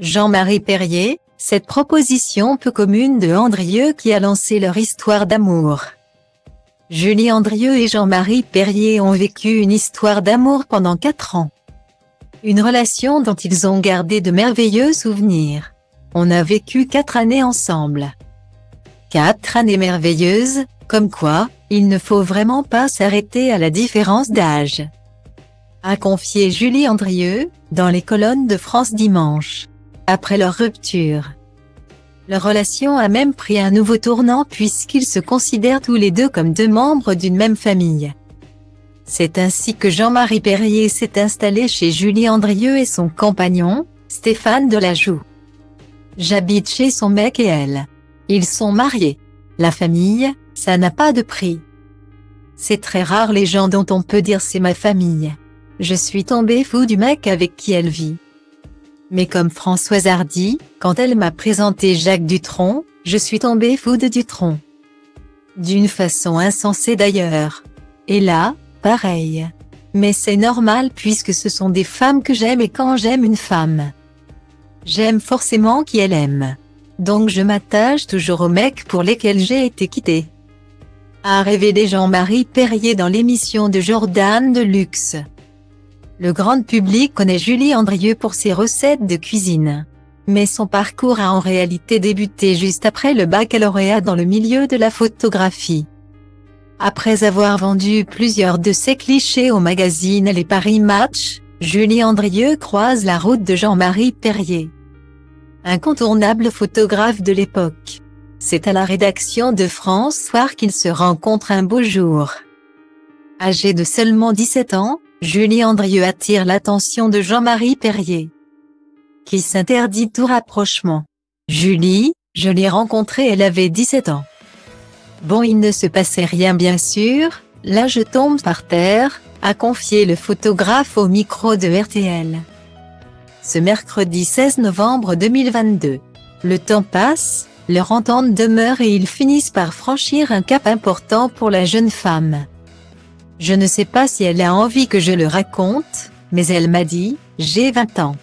Jean-Marie Perrier, cette proposition peu commune de Andrieux qui a lancé leur histoire d'amour. Julie Andrieux et Jean-Marie Perrier ont vécu une histoire d'amour pendant quatre ans. Une relation dont ils ont gardé de merveilleux souvenirs. On a vécu quatre années ensemble. Quatre années merveilleuses, comme quoi, il ne faut vraiment pas s'arrêter à la différence d'âge. A confié Julie Andrieux, dans les colonnes de France Dimanche. Après leur rupture. Leur relation a même pris un nouveau tournant puisqu'ils se considèrent tous les deux comme deux membres d'une même famille. C'est ainsi que Jean-Marie Perrier s'est installé chez Julie Andrieux et son compagnon, Stéphane Delajoux. J'habite chez son mec et elle. Ils sont mariés. La famille, ça n'a pas de prix. C'est très rare les gens dont on peut dire c'est ma famille. Je suis tombé fou du mec avec qui elle vit. Mais comme Françoise Hardy, quand elle m'a présenté Jacques Dutronc, je suis tombé fou de Dutronc. D'une façon insensée d'ailleurs. Et là, pareil. Mais c'est normal puisque ce sont des femmes que j'aime et quand j'aime une femme, j'aime forcément qui elle aime. Donc je m'attache toujours aux mecs pour lesquels j'ai été quitté. A révélé Jean-Marie Perrier dans l'émission de Jordan de Luxe. Le grand public connaît Julie Andrieux pour ses recettes de cuisine. Mais son parcours a en réalité débuté juste après le baccalauréat dans le milieu de la photographie. Après avoir vendu plusieurs de ses clichés au magazine Les Paris Match, Julie Andrieux croise la route de Jean-Marie Perrier. Incontournable photographe de l'époque. C'est à la rédaction de France Soir qu'ils se rencontrent un beau jour. Âgé de seulement 17 ans, Julie Andrieux attire l'attention de Jean-Marie Perrier, qui s'interdit tout rapprochement. Julie, je l'ai rencontrée elle avait 17 ans. Bon il ne se passait rien bien sûr, là je tombe par terre, a confié le photographe au micro de RTL. Ce mercredi 16 novembre 2022. Le temps passe, leur entente demeure et ils finissent par franchir un cap important pour la jeune femme. Je ne sais pas si elle a envie que je le raconte, mais elle m'a dit, j'ai 20 ans.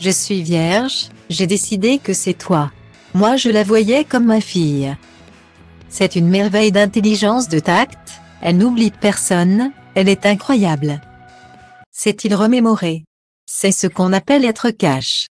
Je suis vierge, j'ai décidé que c'est toi. Moi je la voyais comme ma fille. C'est une merveille d'intelligence de tact, elle n'oublie personne, elle est incroyable. C'est-il remémoré? C'est ce qu'on appelle être cash.